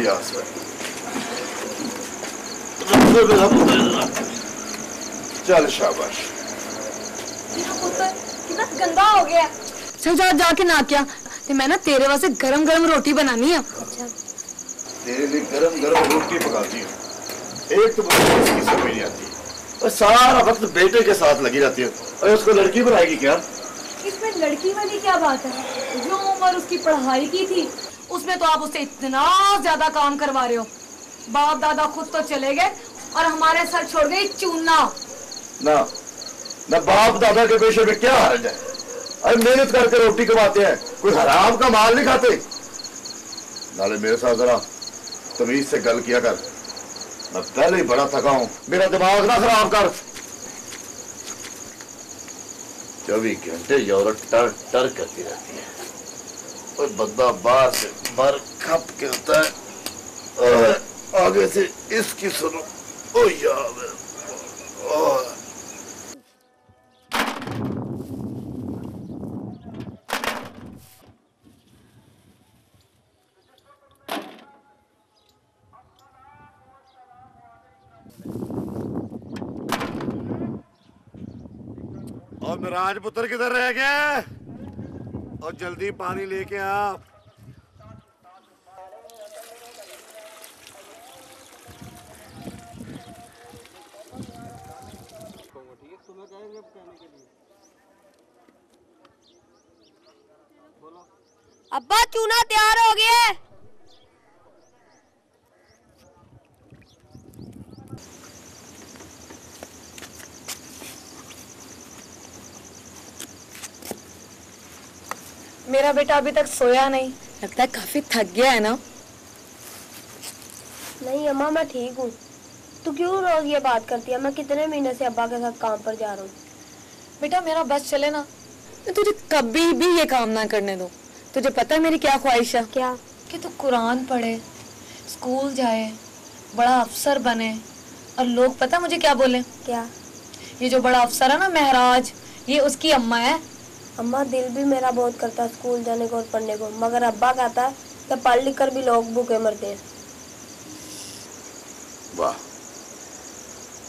är det alltså. चल शाबाश गंदा हो गया चल जा जाके ना क्या ते मैं ना तेरे वास्ते गरम गरम रोटी बनानी है तेरे लिए गरम गरम रोटी पकाती हूँ एक तो मुझे इसकी समझ नहीं आती और सारा वक्त बेटे के साथ लगी रहती है और उसको लड़की बनाएगी क्या इसमें लड़की वाली क्या बात है जो उम्र उसकी पढ़ाई की थी उसमें तो आप उससे इतना ज़्यादा काम करवा रहे हो। बाप दादा खुद तो चले गए और हमारे सर छोड़ गए चूना। ना ना बाप दादा के पेशे में क्या हर्ज है? अरे मेहनत करके रोटी कमाते हैं, कोई हराम का माल नहीं खाते। नाले मेरे साथ जरा तमीज से गल किया कर। मैं पहले ही बड़ा थका हूँ। मेरा दिमाग ना खराब कर। चौबीस घंटे यूरोप टर टर करती रहती है। और बंदा बाहर से बाहर खप के होता है आगे से इसकी सुनो, ओ यार। ओ और मिराज पुत्र किधर रह गया और जल्दी पानी लेके आ। अब्बा चूना तैयार हो गया है। मेरा बेटा अभी तक सोया नहीं। लगता है काफ़ी थक गया है ना? नहीं अम्मा मैं ठीक हूँ। तू क्यों रोज ये बात करती है? मैं कितने महीने से अब्बा के साथ काम पर जा रहा हूँ। बेटा मेरा बस चले ना। मैं तुझे कभी भी ये काम ना करने दो। तुझे पता है मेरी क्या ख्वाहिश है? क्या? कि तू कुरान पढ़े स्कूल जाए बड़ा अफसर बने और लोग पता मुझे क्या बोले? क्या? ये जो बड़ा अफसर है ना महराज ये उसकी अम्मा है। अम्मा दिल भी मेरा बहुत करता है स्कूल जाने को और पढ़ने को मगर अब्बा कहता है कि पढ़ लिख कर भी लोग भूखे मरते हैं वाह।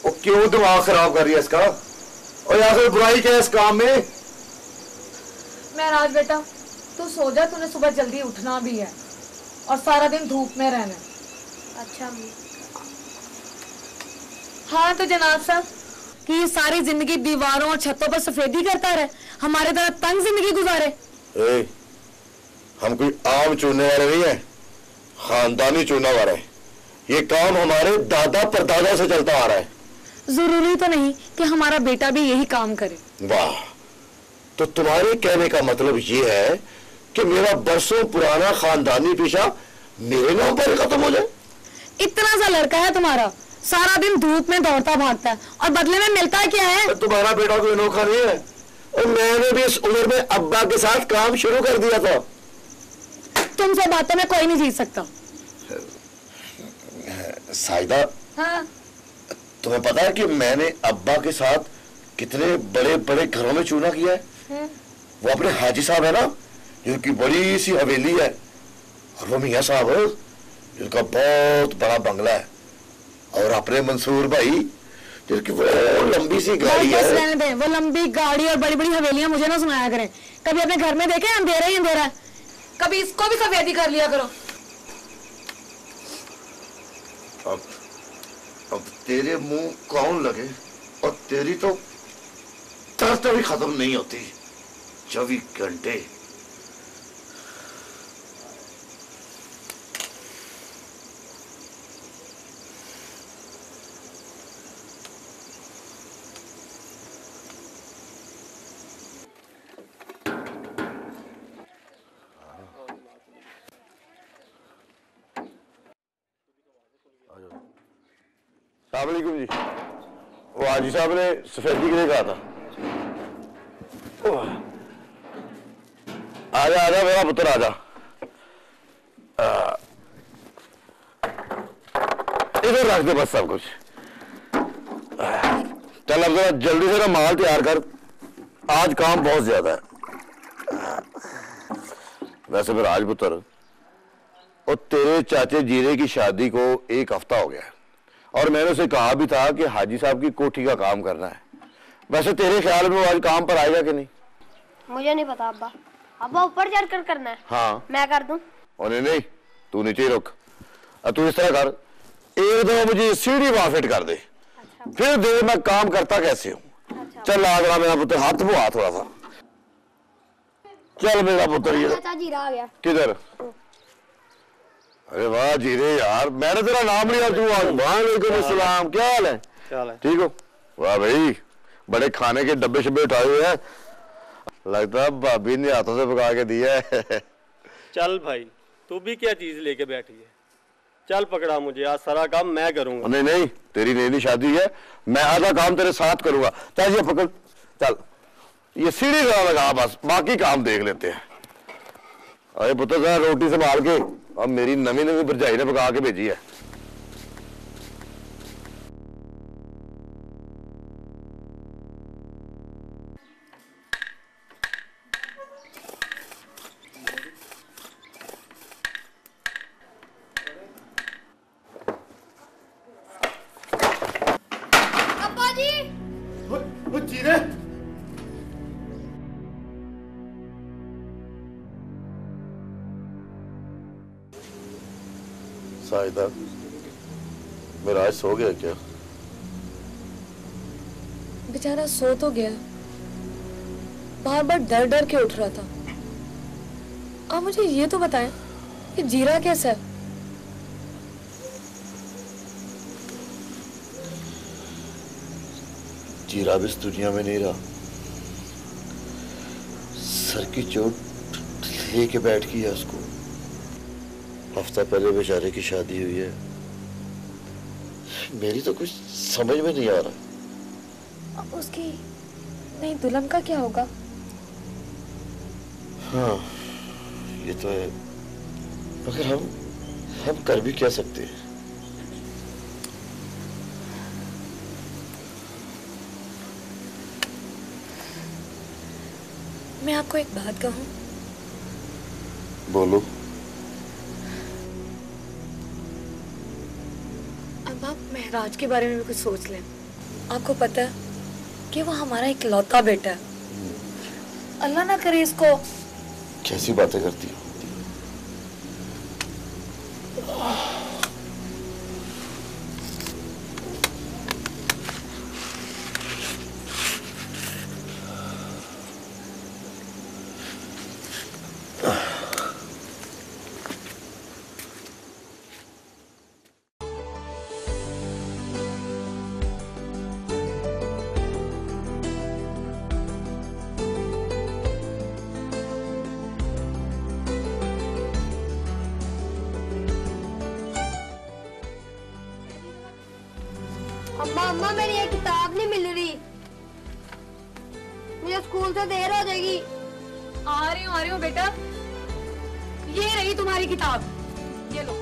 वो क्यों दिमाग खराब कर रही है इसका? और आखिर बुराई क्या है इस काम में? महराज बेटा तू सो जा तूने सुबह जल्दी उठना भी है और सारा दिन धूप में रहना है? अच्छा हाँ तो जनाब साहब कि ये सारी ज़िंदगी दीवारों और छतों पर सफेदी करता रहे? हमारे तरह तंग ज़िंदगी गुजारे। ए, हम कोई आम चूने वाले नहीं है खानदानी चूना वाले ये काम हमारे दादा परदादा से चलता आ रहा है। ज़रूरी तो नहीं कि हमारा बेटा भी यही काम करे। वाह तो तुम्हारे कहने का मतलब ये है कि मेरा बरसों पुराना खानदानी पेशा मेरे नाम पर खत्म हो जाए। इतना सा लड़का है तुम्हारा सारा दिन धूप में दौड़ता भागता है और बदले में मिलता क्या है? तुम्हारा बेटा कोई अनोखा नहीं है। और मैंने भी इस उम्र में अब्बा के साथ काम शुरू कर दिया था। तुमसे बातों में कोई नहीं जीत सकता। साइदा हाँ। तुम्हें पता है कि मैंने अब्बा के साथ कितने बड़े बड़े घरों में चूना किया है? वो अपने हाजी साहब है ना जिनकी बड़ी सी हवेली है। और वो मियाँ साहब है जिनका बहुत बड़ा बंगला है। और अपने मंसूर भाई जिनकी वो लंबी सी गाड़ी है। वो लंबी गाड़ी और बड़ी बड़ी हवेलियाँ मुझे ना सुनाया करें। कभी अपने घर में देखे अंधेरा ही अंधेरा? कभी इसको भी सफेदी कर लिया करो। अब अब तेरे मुँह कौन लगे? और तेरी तो तरस भी खत्म नहीं होती। चौबीस घंटे सलामकुम जी वो हाजी साहब ने सफेदी के लिए कहा था। आजा आजा, मेरा पुत्र आजा। इधर रख दे बस सब कुछ। चल अब जरा जल्दी से ना माल तैयार कर। आज काम बहुत ज़्यादा है। वैसे फिर आज पुत्र और तेरे चाचे जीरे की शादी को एक हफ़्ता हो गया और मैंने उसे कहा भी था कि हाजी साहब की कोठी का काम करना है। वैसे तेरे ख्याल में वो आज काम पर आएगा कि नहीं? मुझे नहीं पता अब्बा। अब्बा ऊपर चढ़ कर करना है। हाँ। मैं कर दूँ? और नहीं नहीं तू नीचे रुक। तू इस तरह कर एक दो मुझे सीढ़ी वहाँ फिट कर दे। अच्छा। फिर दे मैं काम करता कैसे हूँ। अच्छा। चल आ गया मेरा पुत्र हाथ वो हाथ थोड़ा सा। चल मेरा पुत्र ये किधर? अरे वाह जीरे यार मैंने तेरा नाम लिया तू आज वालेकुम अस्सलाम क्या हाल है? क्या है? ठीक हो? वाह भाई बड़े खाने के डब्बे शब्बे उठाए हुए हैं। लगता है भाभी ने हाथों से पका के दिया है। चल भाई तू भी क्या चीज़ लेके बैठी है? चल पकड़ा मुझे आज सारा काम मैं करूँगा। नहीं नहीं तेरी नई नई शादी है मैं आधा काम तेरे साथ करूँगा। चल ये पकड़ चल। ये सीढ़ी लगा बस बाकी काम देख लेते हैं। अरे पुत्र रोटी संभाल के अब मेरी नवी नवी भरजाई ने पका के भेजी है साहिदा मेरा आज सो गया क्या? बेचारा सो तो गया। बार बार डर डर के उठ रहा था। आप मुझे ये तो बताएँ कि जीरा कैसा है? जीरा भी इस दुनिया में नहीं रहा। सर की चोट लेके बैठ गई है उसको। हफ़्ता पहले बेचारे की शादी हुई है। मेरी तो कुछ समझ में नहीं आ रहा। अब उसकी नहीं दुल्हन का क्या होगा? हाँ ये तो है। मगर हम हम कर भी क्या सकते हैं? मैं आपको एक बात कहूँ। बोलो। महराज के बारे में भी कुछ सोच लें। आपको पता है कि वो हमारा इकलौता बेटा है। अल्लाह ना करे इसको। कैसी बातें करती हो? अम्मा अम्मा मेरी ये किताब नहीं मिल रही। मुझे स्कूल से देर हो जाएगी। आ रही हूँ आ रही हूँ बेटा। ये रही तुम्हारी किताब। ये लो।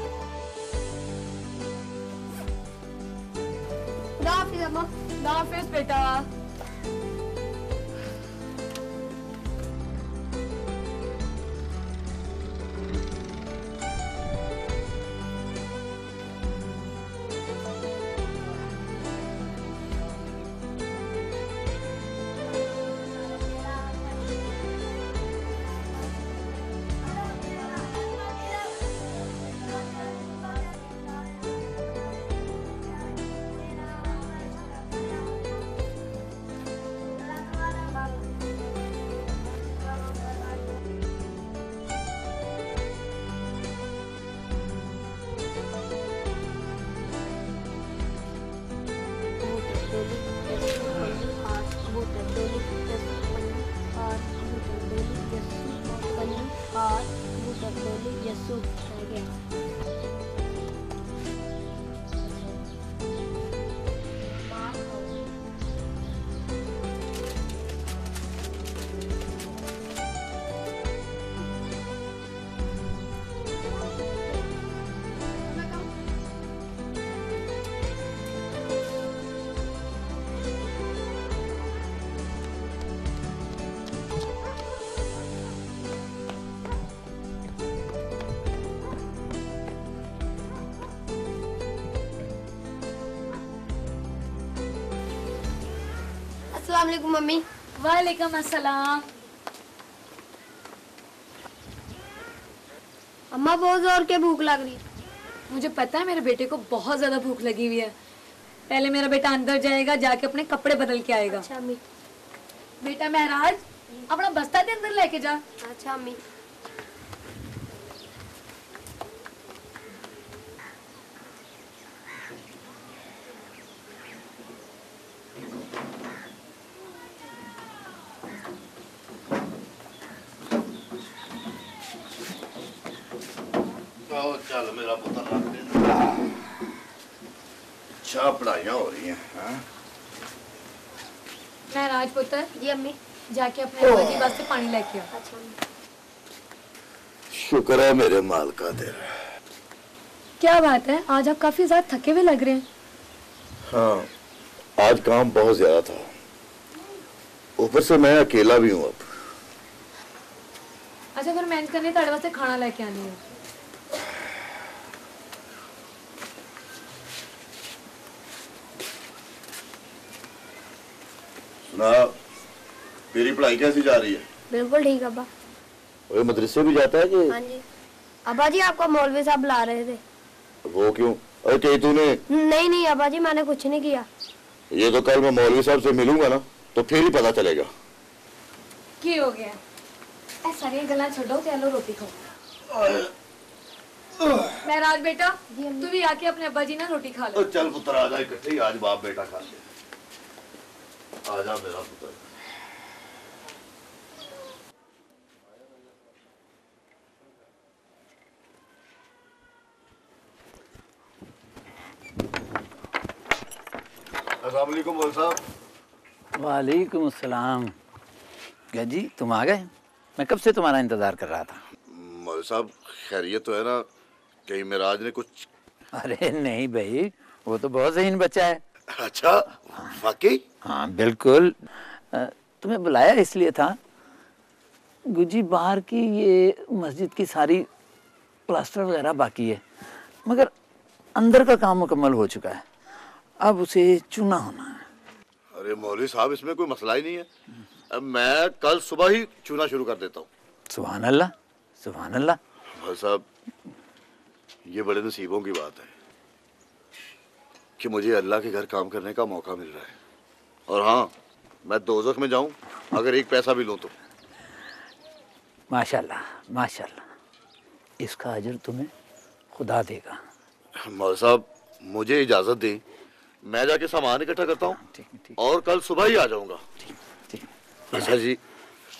दाफिज अम्मा दाफिज बेटा। अस्सलाम वालेकुम मम्मी वालेकुम अस्सलाम अम्मा बहुत ज़ोर के भूख लग रही है। मुझे पता है मेरे बेटे को बहुत ज़्यादा भूख लगी हुई है। पहले मेरा बेटा अंदर जाएगा जाके अपने कपड़े बदल के आएगा। अच्छा बेटा महराज अपना बस्ता दे अंदर लेके जा। अच्छा अम्मी आओ चल मेरा पुत्र रख दे अच्छा पढ़ाइयाँ हो रही हैं हाँ? मैं जी अम्मी जाके अपने पानी लेके आओ। अच्छा, शुक्र है मेरे तेरा क्या बात है? आज आप काफ़ी ज़्यादा थके हुए लग रहे हैं। हाँ आज काम बहुत ज़्यादा था। ऊपर से मैं अकेला भी हूँ अब। अच्छा फिर मैनेज करने खाना लेके आनी है। हाँ। ना तेरी पढ़ाई कैसी जा रही है? बिल्कुल ठीक अब्बा। वो मदरसे भी जाता है कि? हाँ जी। अब्बा जी आपको मौलवी साहब बुला रहे थे। वो क्यों? अरे कहीं तूने? नहीं नहीं अब्बा जी मैंने कुछ नहीं किया। ये तो कल मैं मौलवी साहब से मिलूँगा ना तो फिर ही पता चलेगा। की हो गया? ऐ सारी गल्ला छोड़ो ते लो रोटी खाओ। महराज बेटा तू भी आके अपने अब्बा जी ना रोटी खा ले। चल पुत्र आ जा इकट्ठे आज बाप बेटा खा ले मेरा पुत्र वालेकुम अस्सलाम जी तुम आ गए? मैं कब से तुम्हारा इंतज़ार कर रहा था? मौलवी साहब खैरियत तो है ना कहीं मिराज ने कुछ अरे नहीं भाई वो तो बहुत जहीन बच्चा है। अच्छा वाकई? हाँ बिल्कुल। तुम्हें बुलाया इसलिए था गुजी बाहर की ये मस्जिद की सारी प्लास्टर वगैरह बाकी है मगर अंदर का काम मुकम्मल हो चुका है। अब उसे चुना होना है। अरे मौलवी साहब इसमें कोई मसला ही नहीं है। अब मैं कल सुबह ही चुना शुरू कर देता हूँ। सुबहान अल्लाह सुबहान अल्लाह भाई साहब ये बड़े नसीबों की बात है कि मुझे अल्लाह के घर काम करने का मौका मिल रहा है। और हाँ मैं दोजख में जाऊँ अगर एक पैसा भी लूँ तो। माशाल्लाह माशाल्लाह। इसका अजर तुम्हें खुदा देगा। मौलवी साहब मुझे इजाज़त दें। मैं जाके सामान इकट्ठा करता हूँ और कल सुबह ही आ जाऊँगा। अच्छा जी।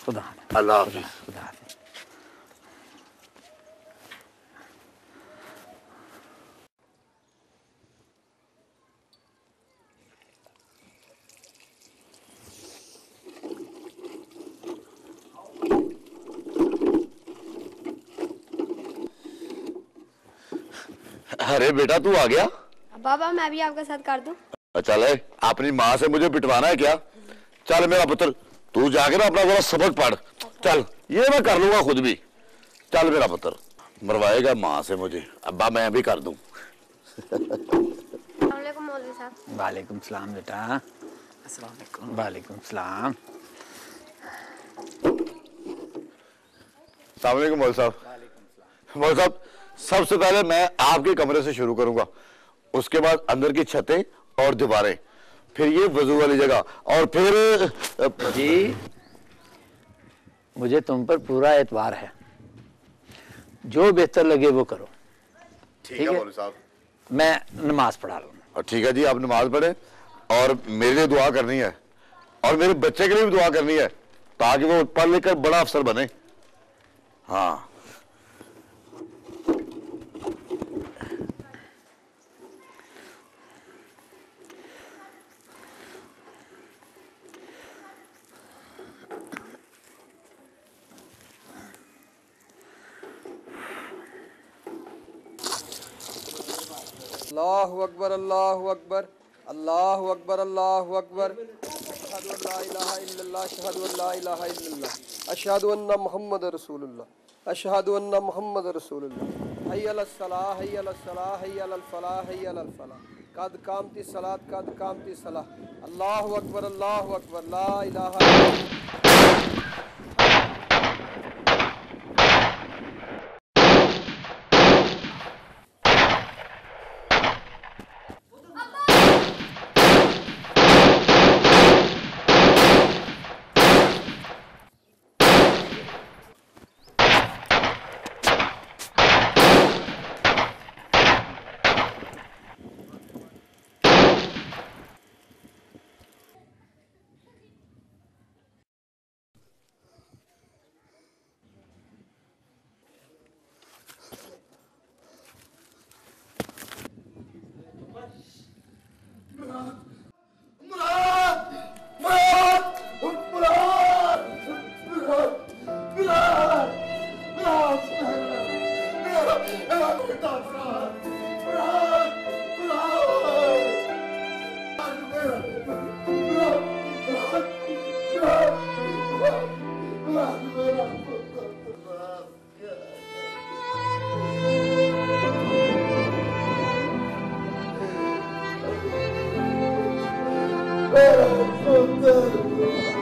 खुदा अल्लाह खुदा अरे बेटा तू आ गया। बाबा मैं भी आपके साथ कर दूँ। चल है अपनी माँ से मुझे पिटवाना है क्या? चल मेरा पुत्र तू जाके ना अपना थोड़ा सबक पढ़। चल ये मैं कर लूँगा खुद भी। चल मेरा पुत्र मरवाएगा माँ से मुझे। अब्बा मैं भी कर दूँ। वालेकुम सलाम बेटा। अस्सलाम वालेकुम वालेकुम सलाम। सलामकुम मौल साहब। मौल साहब सबसे पहले मैं आपके कमरे से शुरू करूँगा। उसके बाद अंदर की छतें और दीवारें। फिर ये वज़ू वाली जगह और फिर जी मुझे तुम पर पूरा एतबार है। जो बेहतर लगे वो करो। ठीक है, साहब। मैं नमाज़ पढ़ा और ठीक है जी आप नमाज़ पढ़े और मेरे लिए दुआ करनी है और मेरे बच्चे के लिए भी दुआ करनी है ताकि वो पढ़ लिख कर बड़ा अफसर बने। हाँ। अल्लाह अकबर अल्लाह अकबर अल्लाह अकबर अल्लाह अकबर अशहदु मुहम्मद रसूलुल्लाह अशहदु मुहम्मद फलाह कद कामती सलात कद कामती सलाह अल्लाह अकबर अल्लाह अकबर ला Oh, so good.